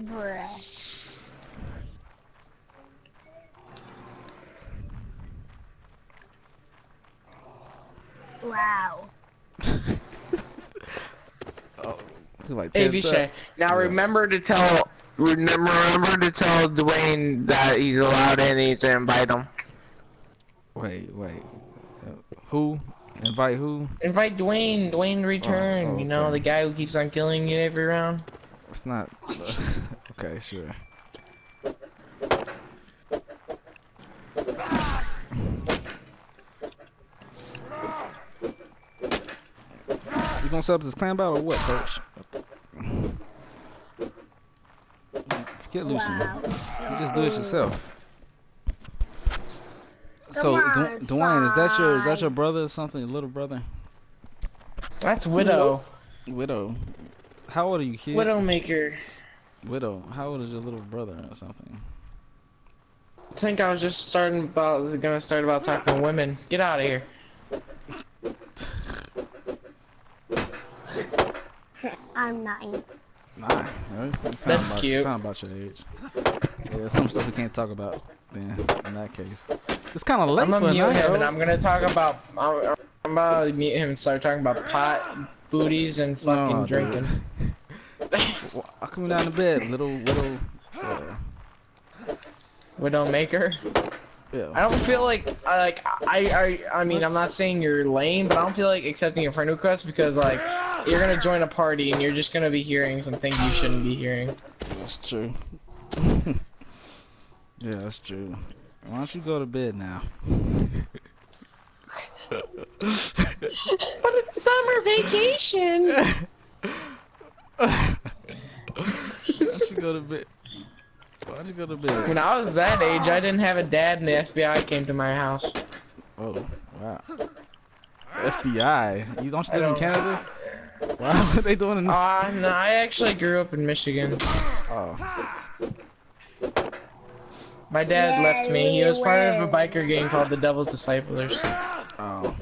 Bruh. Wow. oh, he's like Hey, tipped Vishay. Now Yeah. remember to tell remember remember to tell Dwayne that he's allowed in. He's to invite him. Wait, wait. Uh, who? Invite who? Invite Dwayne. Dwayne return. oh, You know okay. the guy who keeps on killing you every round. It's not. okay, sure. You gonna set up this clan battle or what, coach? Forget Lucian. Wow. You just do it yourself. Come So, on, Du- Dwayne, is that your is that your brother or something? Your little brother? That's Widow. Widow. How old are you, kid? Widowmaker. Widow. How old is your little brother or something? I think I was just starting about gonna start about talking to women. Get out of here. I'm nine. Nah, right? You That's about, cute. Sound about your age. Yeah, some stuff we can't talk about. Then in that case, it's kind of late I'm for gonna a mute night. him and. I'm gonna talk about. I'm, I'm about to mute him and start talking about pot, booties, and fucking No, dude. drinking. Well, I'll come down to bed, little little. Uh, yeah. Widowmaker. I yeah. I don't feel like I like I I I mean I'm not saying you're lame, but I don't feel like accepting a friend request because like you're gonna join a party and you're just gonna be hearing some things you shouldn't be hearing. That's true. yeah, that's true. Why don't you go to bed now? But it's summer vacation. Why don't you go to bed? Why don't you go to bed? when I was that age, I didn't have a dad, and the FBI came to my house. Oh, wow. FBI. You don't I live in don't- Canada? Why are they doing in Ah, no, I actually grew up in Michigan. Oh, My dad left me. He was part of a biker gang called the Devil's Disciples. oh.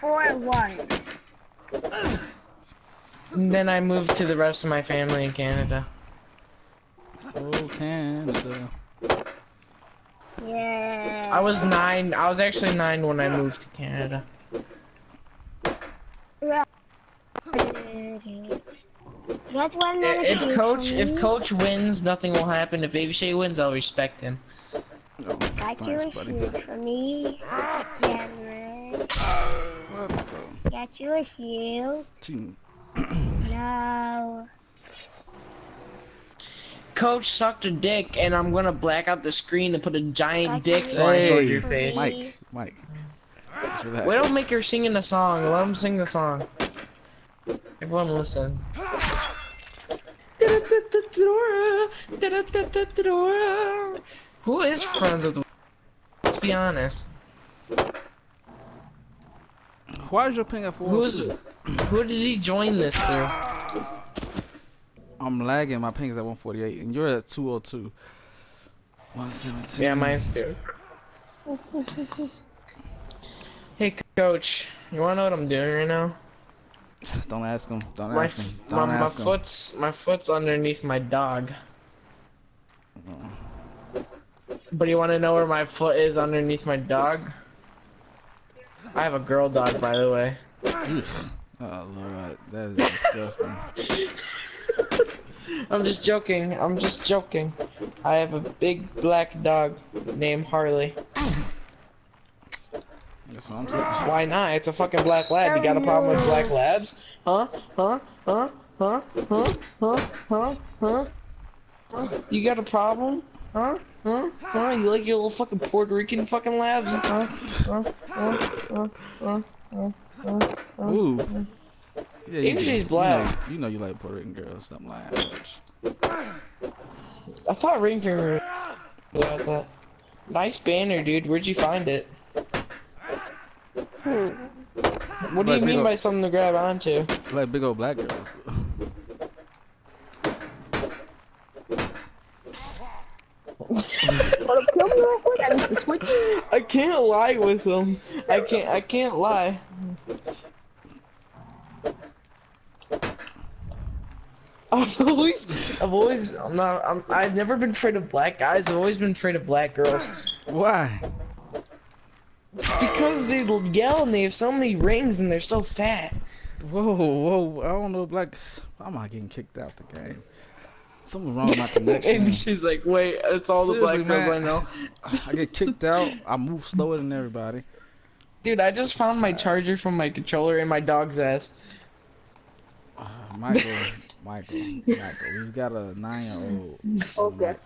Four one. And then I moved to the rest of my family in Canada. Oh, Canada. Yeah. I was nine. I was actually nine when I moved to Canada. That's one of If the coach, if coach wins, nothing will happen. If Baby Shay wins, I'll respect him. Oh, Got you thanks, a buddy. shield for me. Cameron. Got you a shield. Gee, No. Coach sucked a dick, and I'm gonna black out the screen and put a giant Got dick you Hey, toward your face. me. Mike, Mike. Just relax. We don't make her singing the song. Let him sing the song. Everyone listen. Who is friends with? Let's be honest. Why is your ping at Who's 402? Who did he join this through? I'm lagging. My ping is at 148, and you're at 202. 117. Yeah, mine's too. Hey, coach. You wanna know what I'm doing right now? Don't ask him. Don't My, ask him. my, Don't my ask him. foot's my foot's underneath my dog. But you want to know where my foot is underneath my dog? I have a girl dog, by the way. Oh lord, that is disgusting. I'm just joking. I'm just joking. I have a big black dog named Harley. That's what I'm saying. Why not? It's a fucking black lab. You got a problem with black labs? Huh? Huh? Huh? Huh? Huh? Huh? Huh? Huh? Huh? You got a problem? Huh? Huh? Huh? You like your little fucking Puerto Rican fucking labs? Huh? Huh? Huh? Huh? Huh? Huh? Huh? Huh? Ooh. Yeah, Even do. she's You black. know, you know you like Puerto Rican girls. Something like that. I thought ring finger about that. Nice banner, dude. Where'd you find it? What do Like you mean ol- by something to grab onto? Like big old black girls. I can't lie with them. I can't. I can't lie. I've always, I've always, I'm not, I'm, I've never been afraid of black guys. I've always been afraid of black girls Why? because they yell and they have so many rings and they're so fat. Whoa, whoa! I don't know, like, I'm not getting kicked out the game. Something's wrong with my connection. and she's like, wait, it's all the black Seriously, girls I know. I get kicked out. I move slower than everybody. Dude, I just found my charger from my controller in my dog's ass. Uh, Michael, Michael, Michael. We've got a nine-year-old. Okay.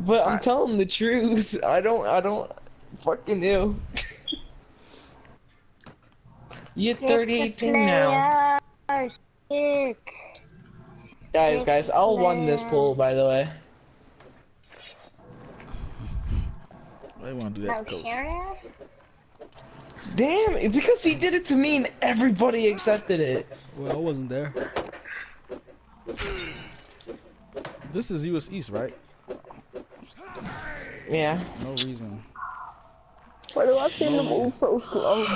But I'm telling the truth. I don't, I don't fucking know. You're 38 ping now. Guys, guys, I'll won this pool, by the way. I want to do that to coach. Serious? Damn, because he did it to me and everybody accepted it. Well, I wasn't there. This is US East, right? Yeah. No reason. Why do I seem to move so slow?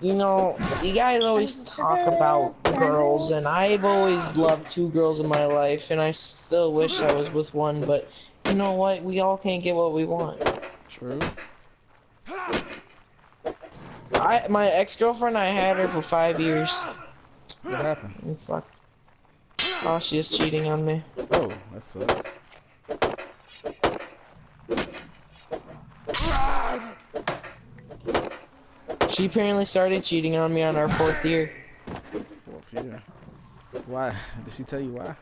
You know, you guys always talk about girls, and I've always loved two girls in my life, and I still wish I was with one, but you know what? We all can't get what we want. True. I my ex-girlfriend, I had her for five years. What happened? It sucked. Oh, she is cheating on me. Oh, that sucks. She apparently started cheating on me on our fourth year. Fourth year. Why? Did she tell you why?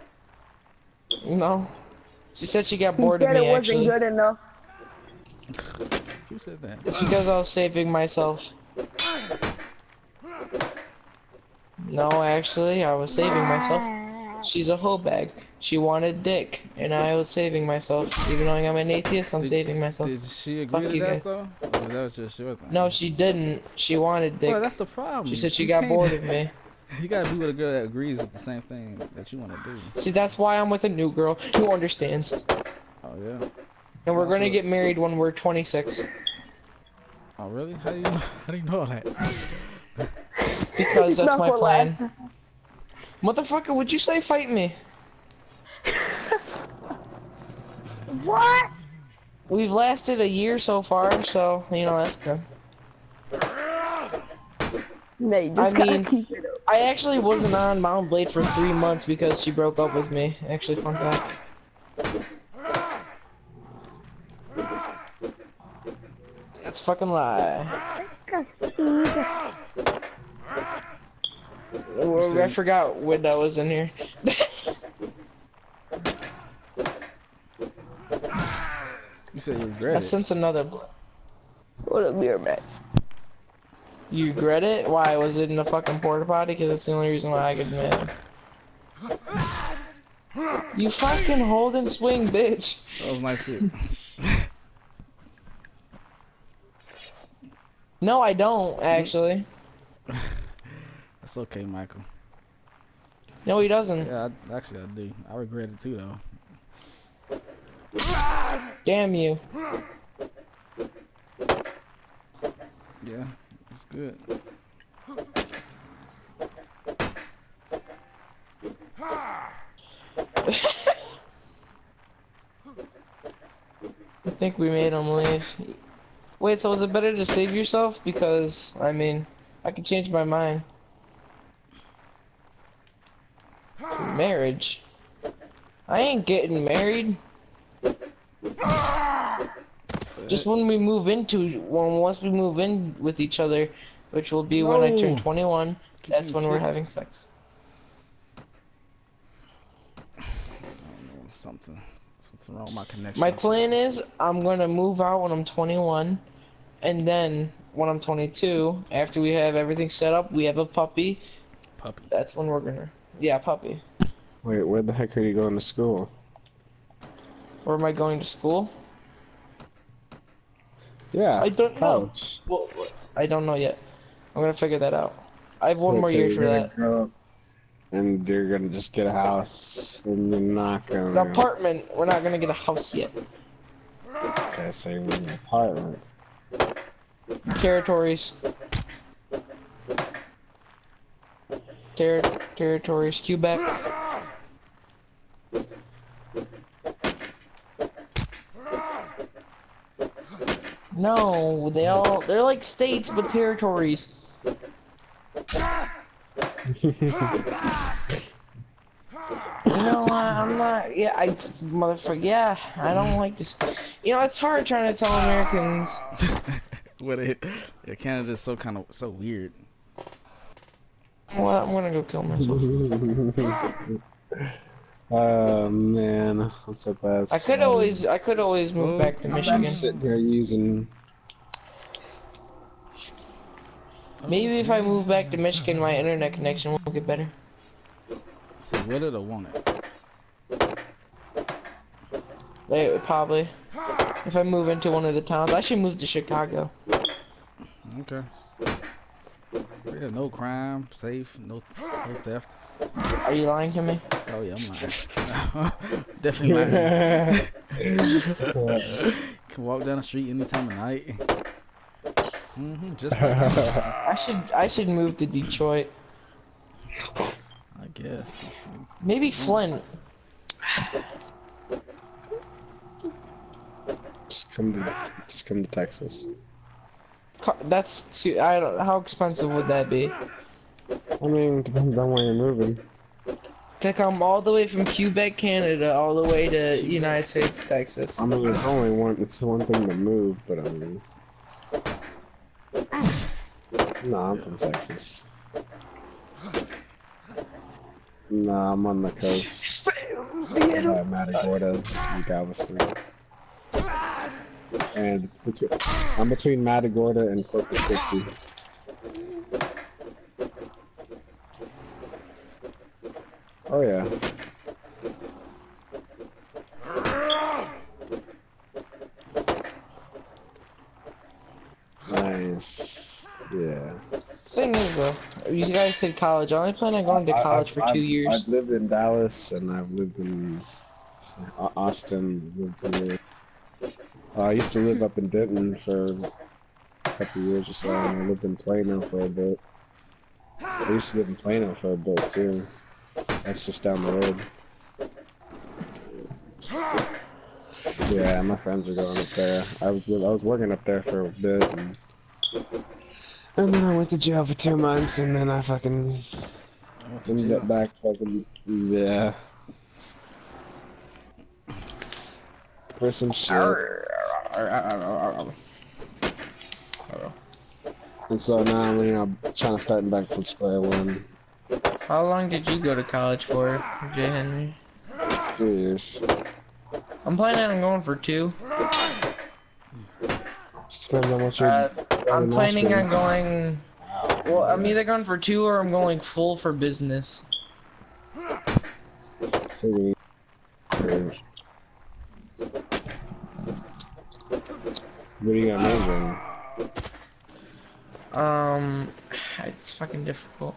No. She said she got He bored of said it me, wasn't actually. good enough. Who said that? It's because I was saving myself. No, actually, I was saving myself. She's a hoe bag. She wanted dick, and I was saving myself. Even though I'm an atheist, I'm Did- saving myself. Did she Fuck agree to that guys. though? Or was that just your thing? No, she didn't. She wanted dick. Well, that's the problem. She said she You got bored of me. You gotta be with a girl that agrees with the same thing that you want to do. See, that's why I'm with a new girl who understands. Oh yeah. And we're gonna get married when we're 26. Oh really? How do you know? How do you know all that? Because that's not my plan. laugh. Motherfucker, would you say fight me? What? We've lasted a year so far, so, you know, that's good. Nate, I just gotta mean- keep it up. I actually wasn't on Mount Blade for three months because she broke up with me. Actually, fun fact. That's a fucking lie. Let's go speed. I I forgot when that was in here. You said you I regret it. I sense another. What a beer man. You regret it? Why? Was it in the fucking porta potty? Because that's the only reason why I could admit it. You fucking hold and swing, bitch. That was nice shit. No, I don't, actually. That's okay, Michael. No, he doesn't. Yeah, I, actually I do. I regret it too though. Damn you. Yeah, it's good. I think we made him leave. Wait, so is it better to save yourself? Because, I mean, I can change my mind. Marriage. I ain't getting married. Just when we move into, when once we move in with each other, which will be when I turn 21, Keep that's when we're having sex. I don't know, something. Something wrong with my connection. My plan is I'm gonna move out when I'm 21, and then when I'm 22, after we have everything set up, we have a puppy. Puppy. That's when we're gonna, yeah, puppy. Wait, where the heck are you going to school? Where am I going to school? Yeah, I don't know. Well, I don't know yet. I'm gonna figure that out. I have one Wait, more so year you're for gonna that. grow up And you're gonna just get a house, and you're not gonna. An apartment. We're not gonna get a house yet. Okay, so you need an apartment. Territories. Ter territories, Quebec. No, they all they're like states but territories. You know what? I'm not. Yeah, I motherfucker. Yeah, I don't like this. You know, it's hard trying to tell Americans. what it? Yeah, Canada's so kind of so weird. Well, I'm gonna go kill myself. Oh man, I'm so glad. I could always, I could always move back to I'm Michigan. sitting here using. Maybe if I move back to Michigan, my internet connection will get better. See, will it or won't it? They probably. If I move into one of the towns, I should move to Chicago. Okay. Yeah, no crime, safe, no, no theft. Are you lying to me? Oh yeah, I'm lying. Definitely lying. Can walk down the street any time of night. Hmm just like I should, I should move to Detroit. I guess. Maybe Flint. just come to, just come to Texas. Co- That's too. I don't. How expensive would that be? I mean, depends on where you're moving. To come all the way from Quebec, Canada, all the way to United States, Texas. I mean, it's only one. It's one thing to move, but I mean, no, I'm from Texas. Nah, I'm on the coast. Yeah, Matagorda and Galveston. And between, I'm between Matagorda and Corpus Christi. Oh yeah. Nice. Yeah. Thing is, though, you guys said college. I only plan on going to college I've- for 2 I've- years. I've lived in Dallas and I've lived in Austin. Lived in, uh, I used to live up in Denton for a couple years or so, and I lived in Plano for a bit. I used to live in Plano for a bit too. That's just down the road. Yeah, my friends are going up there. I was I was working up there for a bit, and, and then I went to jail for two months, and then I fucking I went and jail. get back fucking yeah. For some shit. And so now you know trying to start back from square one. How long did you go to college for, J. Henry? Three years. I'm planning on going for two. Just depends on what you're Uh, I'm planning on going. Well, I'm either going for two or I'm going full for business. So you need careers. What are you gonna major in? Um, it's fucking difficult.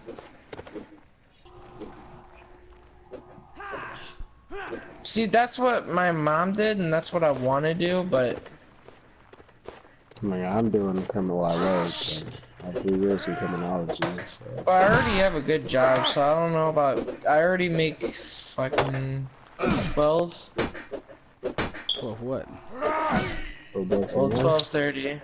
See, that's what my mom did, and that's what I want to do, but I mean, I'm doing criminal law, so I do three years in criminology, so but I already have a good job, so I don't know about. I already make fucking Twelve what? for books well, twelve thirty.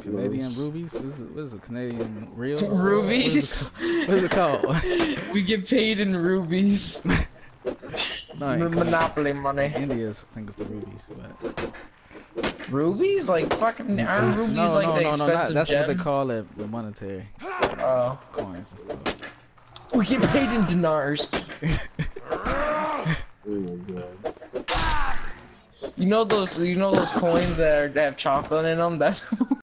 Canadian rubies? What is it, what is it Canadian real? Rubies. What is it called? we get paid in rubies. no, Monopoly money. India's I think it's the rubies, but Rubies? Like fucking are rubies no, like no, the no, no, not, expensive that's gem? what they call it, the monetary Oh. coins and stuff. We get paid in dinars. Oh my god. You know those you know those coins that, are, that have chocolate in them? That's